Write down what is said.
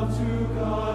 to God.